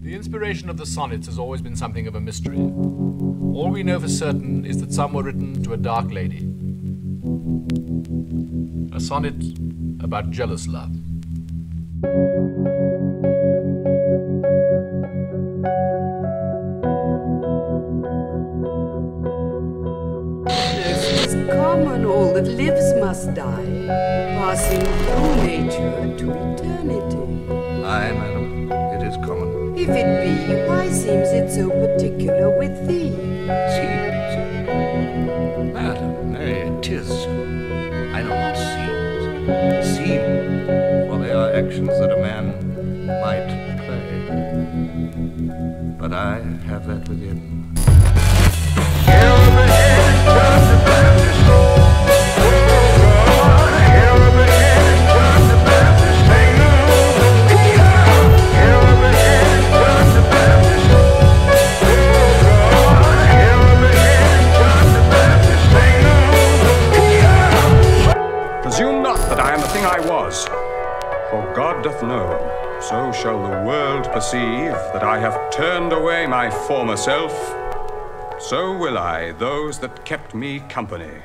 The inspiration of the sonnets has always been something of a mystery. All we know for certain is that some were written to a dark lady. A sonnet about jealous love. Common, all that lives must die, passing through nature to eternity. Aye, madam, it is common. If it be, why seems it so particular with thee? Seems. Madam, nay, tis. I know not seems. Seem, for they are actions that a man might play. But I have that within. Not that I am the thing I was. For God doth know, so shall the world perceive that I have turned away my former self. So will I those that kept me company.